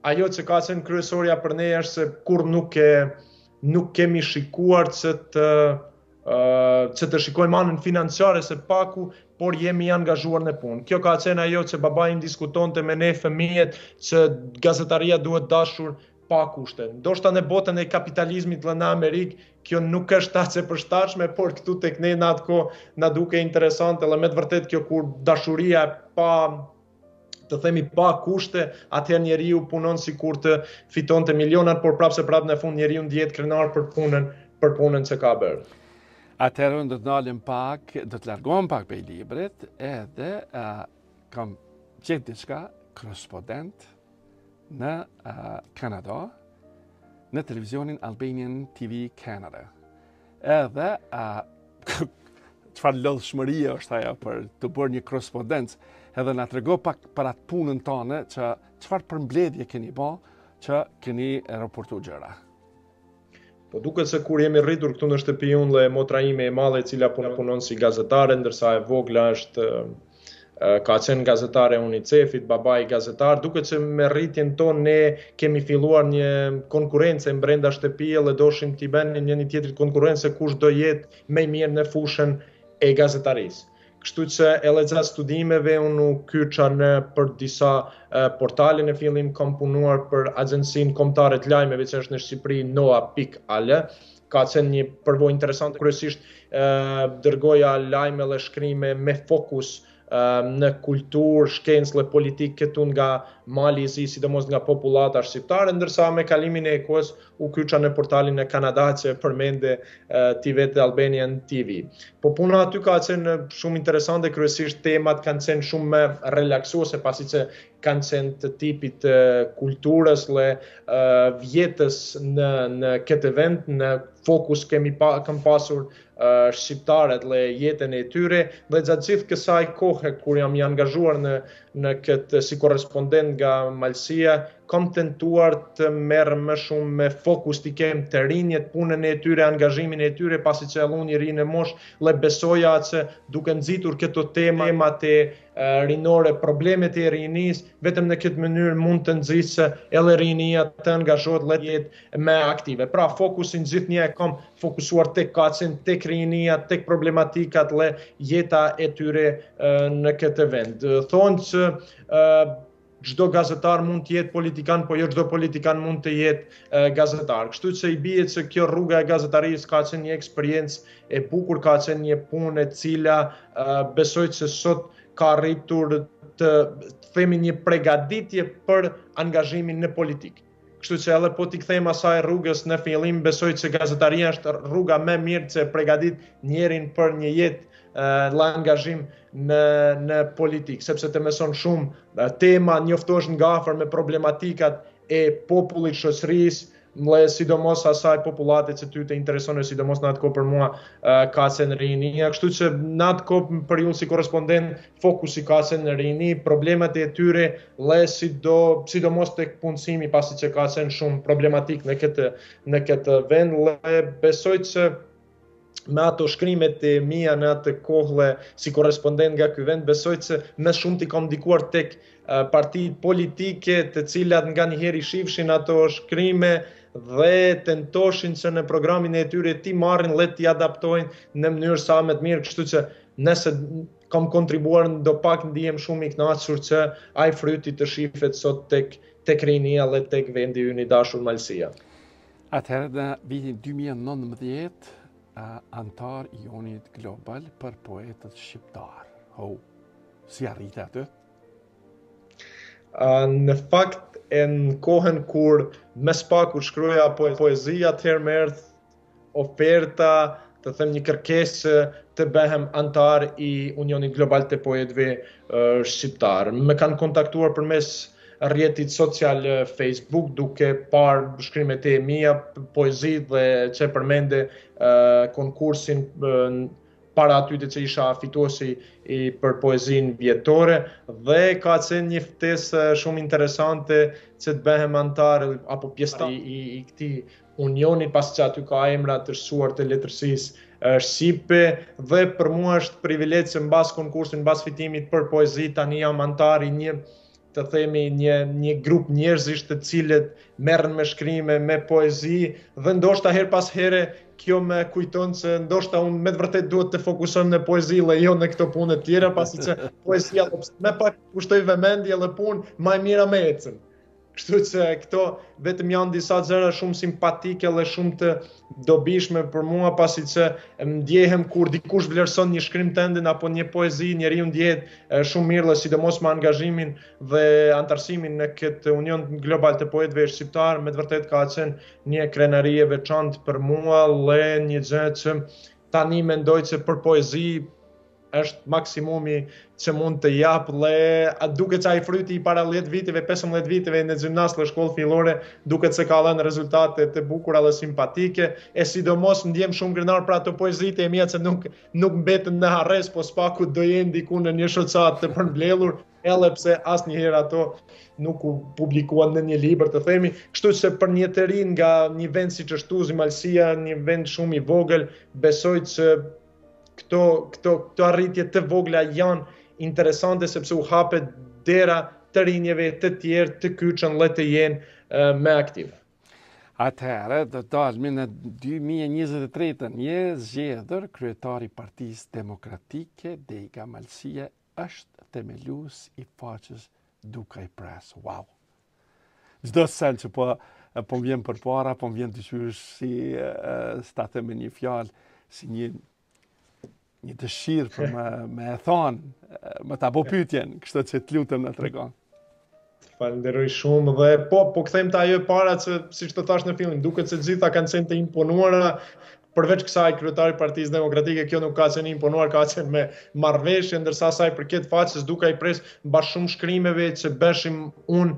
[SPEAKER 3] Ajo që ka qenë kryesorja për ne është se kurrë nuk e nuk kemi shikuar që të që të shikojmë anën financiare së paku, por jemi angazhuar në punë. Kjo ka qenë ajo që babai im diskutonte me ne fëmijët që gazetaria duhet dashur pa kushte. Ndoshta në botën e kapitalizmit dhe në Amerikë, kjo nuk është aq e përshtatshme, por këtu tek ne në atë kohë na dukej interesante, dhe me të vërtetë kjo kur dashuria pa të themi pa kushte, atëherë njeriu punon sikur të fitonte milionat, por prapë se prapë në fund njeriu ndihet krenar për punën, për punën që ka bërë.
[SPEAKER 2] Atëherë do të ndalem pak, do të largohem pak prej librit, edhe uh, kam qenë diçka korrespondent në Kanada, në televizionin Albanian TV Canada. Edhe, çfarë lodhshmërie është ajo për të bërë një korrespondencë, edhe na trego pak për atë punën tande, që çfarë përmbledhje keni ba, që keni raportu gjëra.
[SPEAKER 3] Po duket se kur jemi rritur këtu në shtëpi unë dhe motra ime e madhe e cila punon, punon si gazetare, ndërsa e vogla është ka qenë gazetare UNICEF-it, babai gazetar, duket se me rritjen tonë ne kemi filluar një konkurrencë mbrenda shtëpie dhe donim t'i bënim njëni-tjetrit konkurrencë se kush do jetë më i mirë në fushën e gazetarisë. Kështu që edhe gjatë studimeve unë u kyça nëpër disa portale në fillim kam punuar për agjencinë kombëtare të lajmeve që është në Shqipëri noa.al ka qenë një përvojë interesante kryesisht dërgoja lajme dhe shkrime me fokus në kulturë, shkencë dhe politikë këtu nga Mali i Zi, sidomos nga popullata shqiptare, ndërsa me kalimin e kohës u kyça në portalin në Kanada që përmende ti vetë Albanian TV. Po puna aty ka qenë shumë interesante, kryesisht temat kanë qenë shumë më relaksuese, pasi që kanë qenë të tipit të kulturës dhe jetës në, në këtë vend, në fokus kemi pa, këm pasur uh, shqiptarët dhe jetën e tyre, dhe gjatë gjithë kësaj kohë, kur jam i angazhuar në uh, në këtë si korrespondent nga Malësia, kam tentuar të merrem shumë me fokus t'i kem të rinjtë, punën e tyre, angazhimin e tyre, pasi që isha i ri në moshë, dhe besoja që duke nxitur këto tema, temat rinore, problemet e rinisë, vetëm në këtë mënyrë mund të nxitet që edhe rinia të angazhohet dhe jetë më aktive. Pra, fokusin gjithnjë e kom fokusuar te ka qenë, tek rinia, tek problematikat dhe jeta e tyre në këtë vend. Thonë që çdo gazetar mund të jetë politikan, po jo çdo politikan mund të jetë gazetar. Kështu që i bie që kjo rruga e gazetarisë ka qenë një eksperiencë e bukur, ka qenë një punë e cila besoj që sot ka arritur të themi një pregaditje për angazhimin në politikë. Kështu që edhe po t'i kthehem asaj rrugës në fillim, besoj që gazetaria është rruga më e mirë që pregadit njeriun për një jetë dhe angazhim në, në politikë, sepse të mëson shumë tema, njoftohesh nga afër me problematikat e popullit shoqërisë, dhe sidomos asaj popullate që ty të intereson e sidomos në atë kohë për mua ka qenë rinia, kështu që në atë kohë përvoja si korrespondent fokusi ka qenë në rini, problemet e tyre dhe sido, sidomos tek punësimi pasi që ka qenë shumë problematik në këtë në këtë vend dhe besoj që me ato shkrimet e mia në atë kohë si korrespondent nga ky vend besoj se më shumë ti kam ndikuar tek partitë politike të cilat nganjëherë i shifshin ato shkrime dhe tentoshin që në programin e tyre t'i marrin dhe t'i adaptojnë në mënyrë sa më të mirë kështu që nëse kam kontribuar ndo pak ndihem shumë i kënaqur që ai fryti të shifet sot tek tek rinia dhe tek vendi ynë i dashur Malësia.
[SPEAKER 2] Atëherë në vitin 2019 antar i Unionit Global për poetët shqiptar. Ho, si arrite atë?
[SPEAKER 3] në fakt e në kohën kur më s'paku shkruja po poezi atëherë më erdh oferta, të them një kërkesë të bëhem antar i Unionit Global të Poetëve Shqiptarë. Më kanë kontaktuar përmes rrjetit social Facebook duke parë shkrimet e mija, poezitë dhe që e përmende konkursin para atyre që isha fituesi për poezinë vjetore dhe ka qenë një ftesë shumë interesante që të bëhem antar apo pjesëtar i, i, i këtij Unioni pasi që aty ka emra të shquar të letërsisë shqipe dhe për mua është privilegj që mbas konkursit, mbas fitimit për poezi tani jam antar i një të themi një një grup njerëzish të cilët merren me shkrime, me poezi dhe ndoshta herë pas here kjo më kujton se ndoshta unë me të vërtetë duhet të fokusohem në poezi dhe jo në këto punë të tjera, pasi që poezia më pak kushtoj vëmendje dhe punë më e mira më ecën. Kështu që këto vetëm janë disa gjëra shumë simpatike dhe shumë të dobishme për mua pasi që ndjehem kur dikush vlerëson një shkrim tëndin apo një poezi, njeriu ndjehet shumë mirë dhe sidomos me angazhimin dhe antarësimin në këtë union global të poetëve shqiptarë, me të vërtetë ka qenë një krenari e veçantë për mua dhe një gjë që tani mendoj që për poezi është maksimumi që mund të jap dhe duket se ai fryti i para 10 viteve, 15 viteve në gjimnaz në shkollë fillore duket se ka dhënë rezultate të bukura dhe simpatike, e sidomos ndihem shumë krenar për ato poezitë e mia që nuk nuk mbetën në harresë, po së paku do jenë diku në një shoqatë të përmbledhur, edhe pse asnjëherë ato nuk u publikuan në një libër të themi, kështu që për një të ri nga një vend siç është Tuzi, Malësia, një vend shumë i vogël, besoj se Këto, këto, këto arritje të vogla janë interesante sepse u hapet dera të rinjeve të tjerë të kyçen dhe të jenë më aktivë.
[SPEAKER 2] Atëherë, do të dalim në 2023 jeni zgjedhur kryetar i Partisë Demokratike, Dega Malësia, është themelues i faqes Dukaj Press. Wow! Çdo send që po po vjen përpara, po m'vjen dysh si ta them një fjalë, si një një dëshirë për me me e thënë, me ta bo pyetjen, kështu që të lutem na tregon.
[SPEAKER 3] T'falënderoj shumë dhe po po kthehem te ajo e para që siç të thashë në fillim, duket se të gjitha kanë qenë të imponuara Përveç kësaj, kryetar i Partisë Demokratike kjo nuk ka qenë e imponuar, ka qenë me marrëveshje, ndërsa sa i përket faqes Dukaj Press, mbas shumë shkrimeve që bëjshim unë,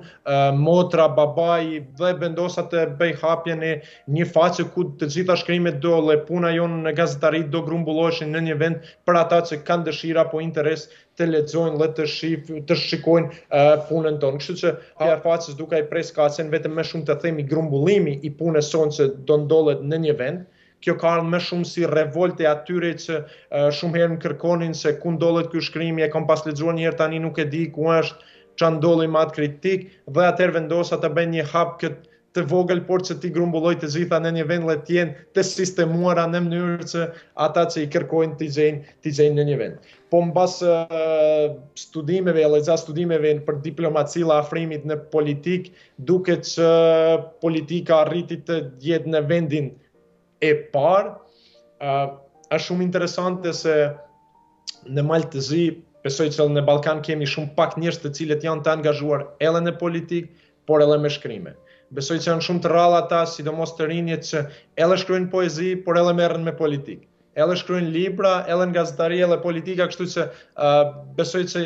[SPEAKER 3] motra, babai dhe vendosa të bëj hapjen e një faqe ku të gjitha shkrimet do dhe puna jonë në gazetari do grumbulloheshin në një vend për ata që kanë dëshirë apo interes të lexojnë dhe të shif, të shikojnë uh, punën tonë. Kështu që hapja e faqes Dukaj Press ka qenë vetëm më shumë të themi grumbullimi i punës sonë që do ndodhet në një vend. Kjo ka ardhur më shumë si revoltë e atyre që uh, shumë herë më kërkonin se ku ndodhet ky shkrim, e kam pas lexuar një herë tani nuk e di ku është, ça ndodhi me atë kritikë dhe atëherë vendosa të bëj një hap kët të vogël por që t'i grumbulloj të gjitha në një vend dhe të jenë të sistemuara në mënyrë që ata që i kërkojnë t'i gjejnë t'i gjejnë në një vend. Po mbas studimeve edhe gjatë studimeve për diplomaci dhe afrimit në politikë, duket që politika arriti të jetë në vendin e parë, uh, është shumë interesante se në Mal të Zi, besoj që edhe në Ballkan kemi shumë pak njerëz të cilët janë të angazhuar edhe në politikë, por edhe me shkrime. Besoj që janë shumë të rrallë ata, sidomos të rinjët që edhe shkruajnë poezi, por edhe merren me politikë. Edhe shkruajnë libra, edhe në gazetari, edhe politika, kështu që uh, besoj që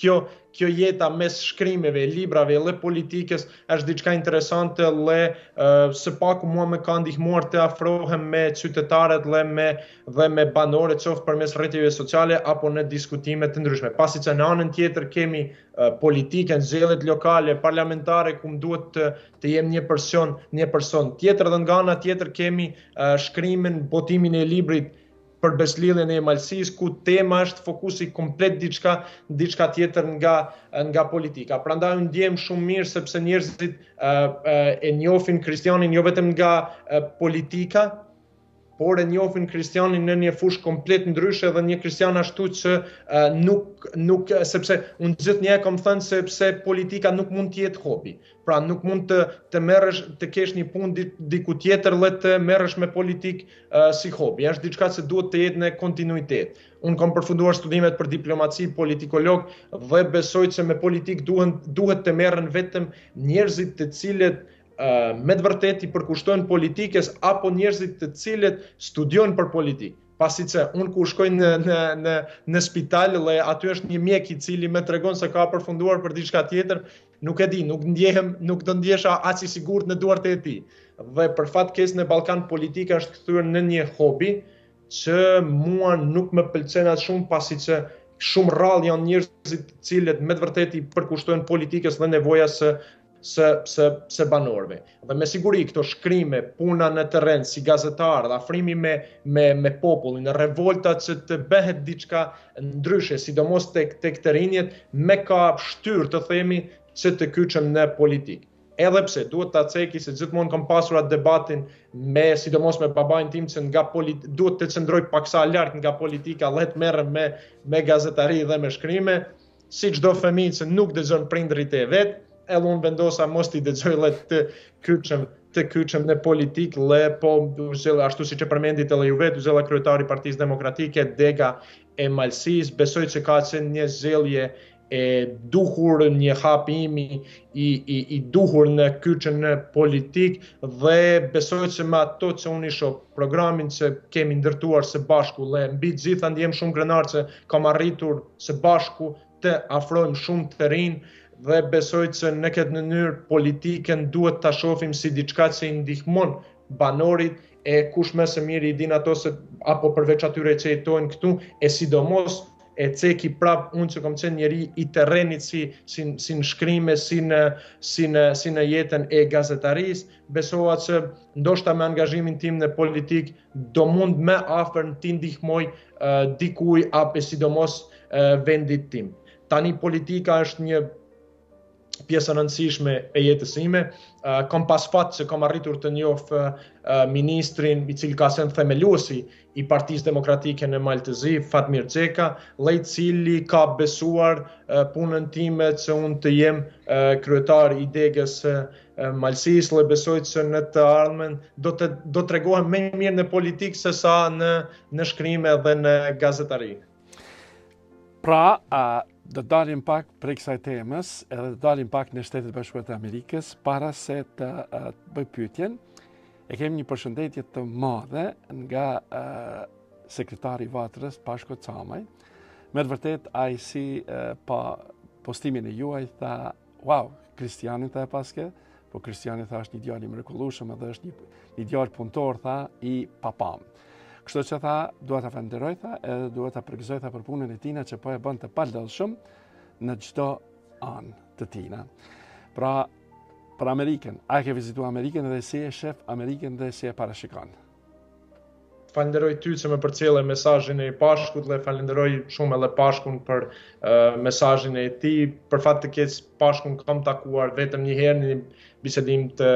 [SPEAKER 3] Kjo, kjo jeta mes shkrimeve, librave dhe politikës është diçka interesante dhe së paku mua më ka ndihmuar të afrohem me qytetarët dhe me dhe me banorët qoftë përmes rrjeteve sociale apo në diskutime të ndryshme. Pasi që në anën tjetër kemi politikën, zgjedhjet lokale, parlamentare ku më duhet të të jem një person, një person tjetër dhe nga ana tjetër kemi shkrimin, botimin e librit për besëlidhjen e Malësisë ku tema është fokusi komplet diçka diçka tjetër nga nga politika. Prandaj unë ndihem shumë mirë sepse njerëzit e njohin Kristianin jo vetëm nga politika, por e njohin Kristianin në një fushë komplet ndryshe dhe një Kristian ashtu që nuk nuk sepse unë gjithnjë kam thënë sepse politika nuk mund të jetë hobi. Pra nuk mund të të merresh të kesh një punë diku tjetër dhe të merresh me politikë uh, si hobi. Është diçka që duhet të jetë në kontinuitet. Unë kam përfunduar studimet për diplomaci politikolog dhe besoj se me politikë duhen duhet të merren vetëm njerëzit të cilët uh, me të vërtetë i përkushtohen politikës apo njerëzit të cilët studiojnë për politikë pasi që unë kur shkoj në, në, në, në spital dhe aty është një mjek i cili me tregon se ka përfunduar për diçka tjetër, Nuk e di, nuk ndjehem, nuk do ndihesha aq i sigurt në duart e tij. Dhe për fat keq në Ballkan politika është kthyer në një hobi që mua nuk më pëlqen aq shumë pasi që shumë rrallë janë njerëzit të cilët me të vërtetë i përkushtohen politikës dhe nevojave së së së së banorëve. Dhe me siguri këto shkrime, puna në terren si gazetar, afrimi me me me popullin, revolta që të bëhet diçka ndryshe, sidomos tek tek të rinjët, më ka shtyrë të themi që të kyçem në politikë. Edhe pse duhet ta ceki se gjithmonë kam pasur atë debatin me sidomos me babain tim që nga polit duhet të qëndroj paksa larg nga politika, dhe të merrem me me gazetari dhe me shkrime, Si çdo fëmijë që nuk dëgjon prindërit e vet, edhe unë vendosa mos t'i dëgjoj dhe të kyçem, të kyçem në politikë, dhe u zgjedh, ashtu siç e përmendit edhe ju vetë, u zgjodha kryetar i Partisë Demokratike, Dega e Malësisë, besoj që ka qenë një zgjedhje e duhur një hap imi i, i, i duhur në kyçjen në politikë dhe besoj që me ato që unë isho programin që kemi ndërtuar së bashku dhe mbi të gjitha ndihem shumë krenar që kam arritur së bashku të afrojmë shumë të rinj dhe besoj që në këtë mënyrë politikën duhet ta shohim si diçka që i ndihmon banorët e kush më së miri i din ato se apo përveç atyre që jetojnë këtu e sidomos e ceki prap unë që kam qenë njeri i terrenit si, si, si në shkrime, si në, si, në, si në jetën e gazetarisë, besoja që ndoshta me angazhimin tim në politikë Do mund më afër t'i ndihmoj dikujt apo e sidomos vendit tim. Tani politika është një pjesë e rëndësishme e jetës sime. Kam pas fat që kam arritur të njoh ministrin i cili ka qenë themeluesi i Partisë Demokratike në Mal të Zi, Fatmir Gjeka, dhe i cili ka besuar punën time që unë të jem kryetar i degës së Malësisë dhe besoj se në të ardhmen do të do tregohem më mirë në politikë se sa në në shkrime dhe në gazetari.
[SPEAKER 2] Pra, a, do të dalim pak prej kësaj temës, edhe të dalim pak në Shtetet e Bashkuara të Amerikës para se të, të bëj pyetjen. E kemi një përshëndetje të madhe nga a, sekretari i Vatrës Pashko Camaj. Me të vërtetë ai si e pa postimin e juaj tha wow, Kristianin tha e paske, po Kristianin tha është një djalë i mrekullueshëm edhe është një, një djalë punëtor, tha, i papam. Kështu që tha, due ta falenderoj, tha, edhe due ta përgëzoj, tha, për punën e tina që po e bën të palodhshëm në çdo anë të tina. Pra, për Amerikën, a e ke vizitu Amerikën edhe si e shef Amerikën dhe si e parashikon?
[SPEAKER 3] Falenderoj ty që më përcjelle mesazhin e Pashkut dhe falenderoj shumë edhe Pashkun për uh, mesazhin e tij. Për fat të keq Pashkun e kam takuar vetëm një herë në një bisedim të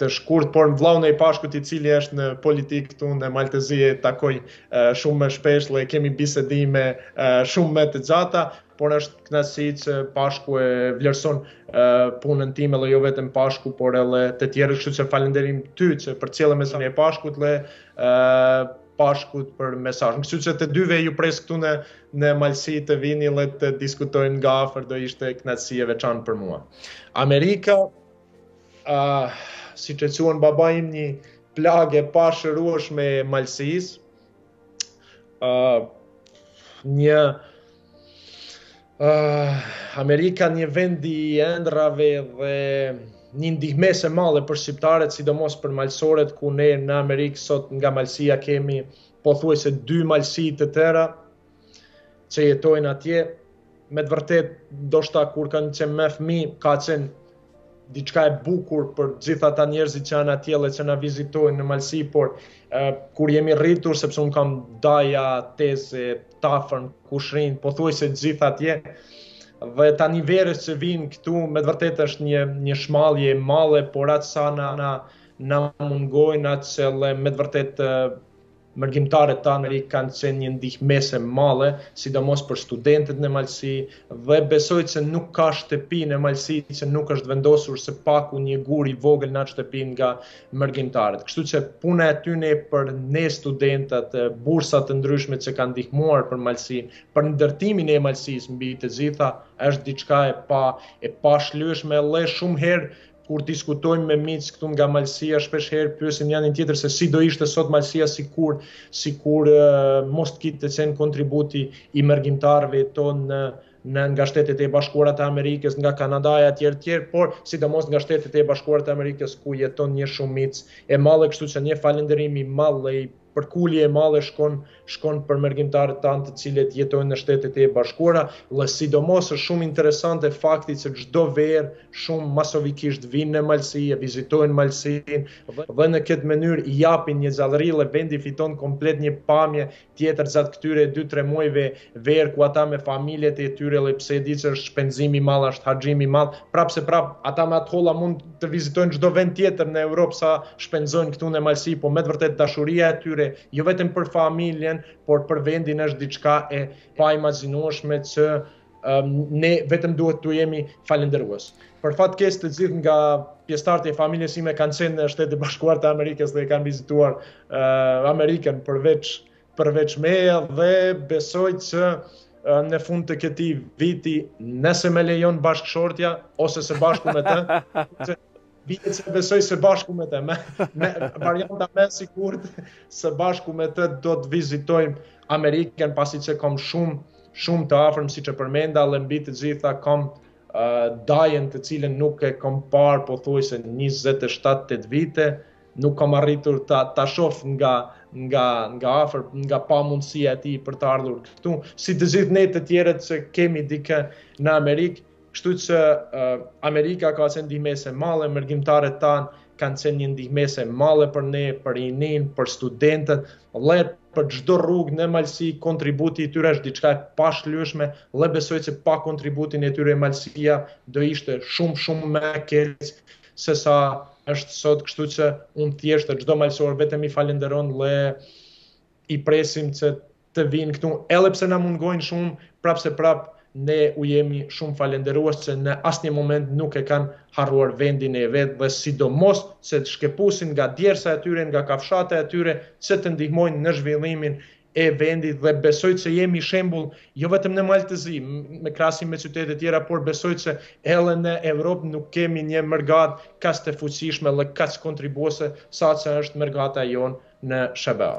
[SPEAKER 3] të shkurt, por vllaun e Pashkut i cili është në politikë këtu në Mal të Zi e takoj uh, shumë më shpesh dhe kemi bisedime uh, shumë më të gjata. por është kënaqësi që Pashku e vlerëson punën time dhe jo vetëm Pashku, por edhe të tjerë, kështu që faleminderit ty që përcjelle mesazhin e Pashkut dhe Pashkut për mesazhin. Kështu që të dyve ju pres këtu në në Malsi të vini dhe të diskutojmë nga afër, do ishte kënaqësi e veçantë për mua. Amerika ë uh, siç e quan babai im një plagë e pashërueshme e Malsisë, uh, një uh, Amerika një vend i ëndrrave dhe një ndihmesë e madhe për shqiptarët, sidomos për malësorët ku ne në Amerikë sot nga malësia kemi pothuajse dy malësi të tëra që jetojnë atje. me të vërtet, ndoshta kur kemi qenë më fëmi, ka qenë diçka e bukur për gjithë ata njerëzit që janë atje dhe që na vizitojnë në Malsi, por uh, kur jemi rritur, sepse unë kam daja, teze, të afërm, kushërinj, pothuajse gjithë atje, dhe tani verës që vinë këtu, me të vërtet është një, një çmallje e madhe, por atë sa na, na, na mungojnë atje dhe, me të vërtet uh, Mërgimtarët tanë Amerikë kanë qenë një ndihmesë e madhe, sidomos për studentët në Malësi, dhe besoj që nuk ka shtëpi në Malësi që nuk është vendosur së paku një gur i vogël në atë shtëpi nga mërgimtarët. Kështu që puna e tyne për ne studentët, bursa të ndryshme që kanë ndihmuar për Malësinë, për ndërtimin e Malësisë mbi të gjitha, është diçka e pa e pashlyeshme dhe shumë herë Kur diskutojmë me miq këtu nga Malësia, shpesh herë pyesim njani tjetrin se si do ishte sot Malësia sikur sikur mos të kishte qenë kontributi i mërgimtarëve tonë në në nga shtetet e bashkuara të Amerikës, nga Kanadaja etj etj, por sidomos nga shtetet e bashkuara të Amerikës ku jeton një shumicë e madhe, kështu që një falënderim i madh dhe i Përkulje e madhe shkon shkon për mërgimtarët tanë të cilët jetojnë në Shtetet e Bashkuara dhe sidomos është shumë interesante fakti se çdo verë shumë masovikisht vinë në Malësi e vizitojnë Malësinë dhe, dhe në këtë mënyrë i japin një gjallëri dhe vendi fiton komplet një pamje tjetër gjatë këtyre 2-3 muajve verë ku ata me familjet e tyre dhe pse e di që është shpenzim i madh, është harxhim i madh, prapë se prapë ata me ato të holla mund të vizitojnë çdo vend tjetër në Europë sa shpenzojnë këtu në Malsi, po me të vërtetë dashuria e tyre jo vetëm për familjen, por për vendin është diçka e paimagjinueshme që um, ne vetëm duhet të jemi falënderues. Për fat keq të gjithë nga pjesëtarët e familjes sime kanë qenë në Shtetet e Bashkuara të Amerikës dhe kanë vizituar uh, Amerikën përveç përveç meje dhe besoj që në fund të këtij viti, nëse më lejon bashkëshortja, ose së bashku me të, që vijë që besoj së bashku me të, më, më varianta më e sigurt, së bashku me të do të vizitojmë Amerikën, pasi që kom shumë, shumë të afërm, siç e përmenda, dhe mbi të gjitha kom uh, dajën të cilën nuk e kom parë, pothuajse 27-8 vite, Nuk kam arritur ta ta shoh nga nga nga afër, nga pamundësia e tij për të ardhur këtu, si të gjithë ne të tjerët që kemi dikë në Amerikë, kështu që uh, Amerika ka qenë ndihmesë e madhe, mërgimtarët tanë kanë qenë një ndihmesë e madhe për ne, për rininë, për studentët, dhe për çdo rrugë në Malsi kontributi i tyre është diçka e pashlyeshme, dhe besoj se pa kontributin e tyre Malsia do ishte shumë shumë më keq se sa është sot kështu që unë thjesht çdo malsor vetëm i falenderoj dhe i presim që të vijnë këtu edhe pse na mungojnë shumë prapë se prapë ne u jemi shumë falenderues që në asnjë moment nuk e kanë harruar vendin e vet dhe sidomos që të shkëpusin nga djersa e tyre, nga kafshata e tyre, që të ndihmojnë në zhvillimin e vendit dhe besoj se jemi shembull jo vetëm në Mal të Zi, me krahasim me qytete tjera, por besoj se edhe në Evropë nuk kemi një mërgatë kaq të fuqishme dhe kaq kontribuese siç është mërgata jonë në SHBA.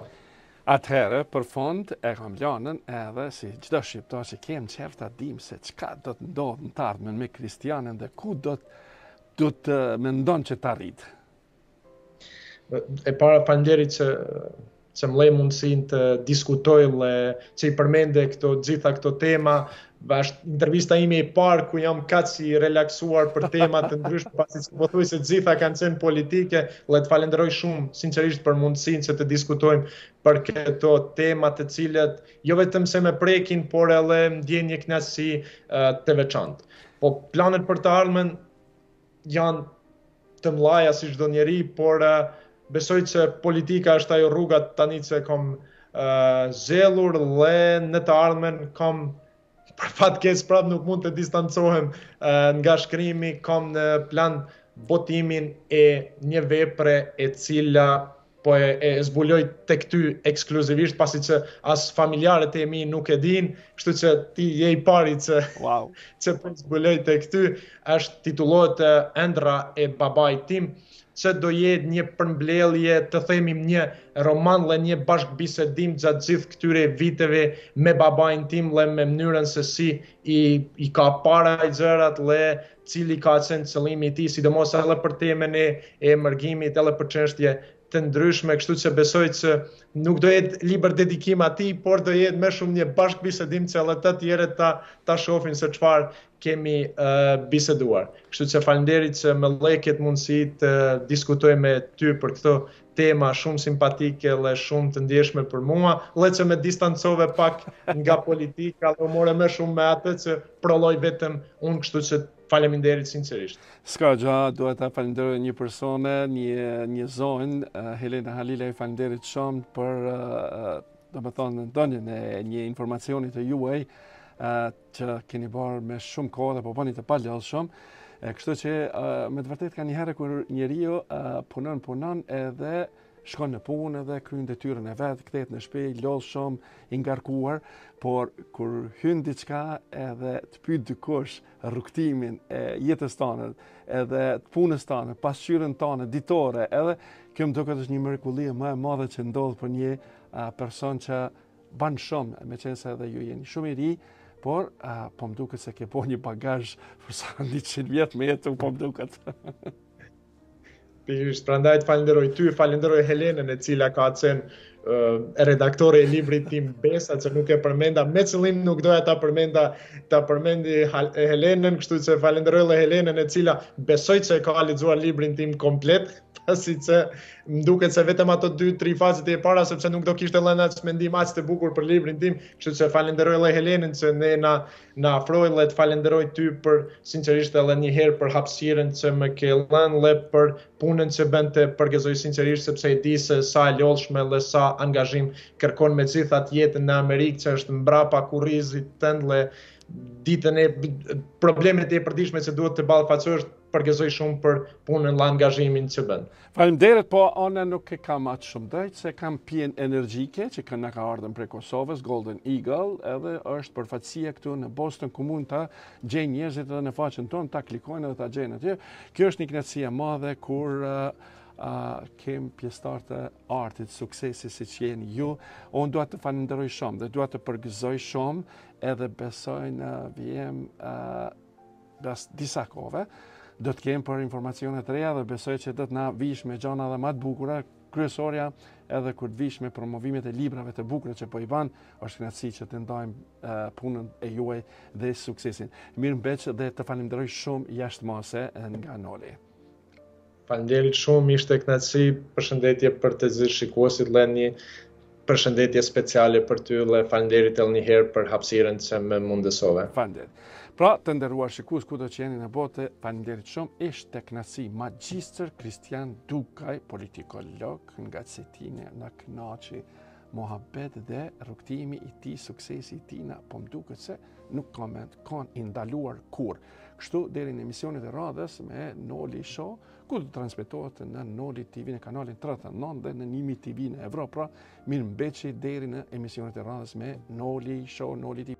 [SPEAKER 2] Atëherë, për fund, e kam lënën edhe si çdo shqiptar që kem qejf ta dimë se çka do të ndodhë në të ardhmen me Kristianin dhe ku do të do të mendon që të arrijë.
[SPEAKER 3] E para faleminderit që që më le mundësinë të diskutoj dhe që i përmende këto gjitha këto tema është intervista ime e parë ku jam kaq i relaksuar për tema të ndryshme pasi që pothuajse të gjitha kanë qenë politike dhe të falenderoj shumë sinqerisht për mundësinë që të diskutojmë për këto tema të cilat jo vetëm se më prekin por edhe ndjej një knasi të veçantë po planet për të ardhmen janë të mëdha si çdo njeri, por besoj se politika është ajo rruga tani që kam zgjedhur dhe në të ardhmen kam për fat keq prapë nuk mund të distancohem nga shkrimi, kam në plan botimin e një vepre e cila po e, e zbuloj tek ty ekskluzivisht pasi që as familjarët e mi nuk e dinë, kështu që ti je i pari që wow. që po zbuloj tek ty, është titullohet Ëndrra e babait tim, që do jetë një përmbledhje, të themi një roman dhe një bashkëbisedim gjatë gjithë këtyre viteve me babain tim dhe me mënyrën se si i, i ka parë ai gjërat dhe cili ka qenë qëllimi i tij, sidomos edhe për temën e e mërgimit, edhe për çështje të ndryshme, kështu që besoj që nuk do jetë libër dedikim atij, por do jetë më shumë një bashkëbisedim që edhe të tjerët ta, ta shofin se çfarë kemi uh, biseduar. Kështu që faleminderit që më le këtë mundësi të diskutoj me ty për këto Tema shumë simpatike dhe shumë të ndjeshme për mua, dhe që më distancove pak nga politika dhe u more më shumë me atë që prolloj vetëm unë kështu që faleminderit sinqerisht.
[SPEAKER 2] S'ka gja, duhet ta falenderoj një person, një, një zonjë, eh, Helena Halilaj faleminderit shumë për, eh, do me thënë, ndarjen e një informacionit tuaj, eh, që keni bërë me shumë kohë dhe po bëni të palodhshëm. Kështu që me të vërtetë ka nganjëherë kur njeriu punon punon edhe shkon në punë edhe kryen detyrën e vet, kthehet në shtëpi lodhshëm, i ngarkuar, por kur hyn diçka edhe të pyet dikush rrugtimin e jetës tonë, edhe të punës tonë, pasqyrën tonë ditore, edhe kjo më duket është një mrekulli më e madhe që ndodh për një person që Bën shumë, meqenëse edhe ju jeni shumë i ri, por uh, po më duket se ke po një bagazh për sa 100 vjet me jetu, po më duket.
[SPEAKER 3] Pikërisht, prandaj të falenderoj ty, falenderoj Helenën e cila ka qenë uh, redaktore e librit tim Besa që nuk e përmenda, me qëllim nuk doja ta përmenda, ta përmendja Helenën, kështu që falenderoj dhe Helenën e cila besoj që e ka lexuar librin tim komplet. pasi që më duket se vetëm ato 2-3 faqet e para sepse nuk do kishte lënë as mendim aq të bukur për librin tim, kështu që falenderoj edhe Helenën që ne na na afroi dhe të falenderoj ty për sinqerisht edhe një herë për hapësirën që më ke lënë dhe për punën që bën të përgëzoj sinqerisht sepse e di se sa e lodhshme dhe sa angazhim kërkon me gjithë atë jetën në Amerikë që është mbrapa kurrizit tënd dhe i di tanë problemet e përditshme që duhet t'i ballafaqosh përgëzoj shumë për punën dhe angazhimin që bën.
[SPEAKER 2] Faleminderit, po unë nuk e kam atë shumë dert se kam pijen energjike që na ka ardhur prej Kosovës, Golden Eagle, edhe është përfaqësia këtu në Boston ku mund ta gjejnë njerëzit edhe në faqen tonë, ta klikojnë edhe ta gjejnë atje. Kjo është një kënaqësi e madhe kur kem pjesëtarë të artit, suksesi siç jeni ju, unë duhet të falenderoj shumë dhe duhet të përgëzoj shumë edhe besoj në vijim pas disa kohëve, do të kem për informacione të reja dhe besoj që do të na vish me gjana dhe ma të bukura, kryesorja edhe kur të vish me promovimet e librave të bukura që po i banë, është knaqësi që të ndajmë punën e juaj dhe suksesin. Mirë mbeç dhe të falimderoj shumë jashtë mase nga Noli.
[SPEAKER 3] Faleminderit shumë, ishte kënaqësi. Përshëndetje për të gjithë shikuesit dhe një përshëndetje speciale për ty dhe faleminderit edhe një herë për hapësirën që më mundësove.
[SPEAKER 2] Faleminderit. Pra, të nderuar shikues kudo që jeni në botë, faleminderit shumë. Ishte kënaqësi magjistër Kristian Dukaj, politikolog nga Cetina, na kënaqi muhabet dhe rrugtimi i tij, suksesi i tij na po më duket se nuk ka me kanë i ndaluar kurrë. Kështu deri në emisionet e radhës me Noli Show, ku do të transmetohet në Noli TV në kanalin 39 dhe në Nimi TV në Evropë, pra mirë mbeçi deri në emisionet e radhës me Noli Show, Noli TV.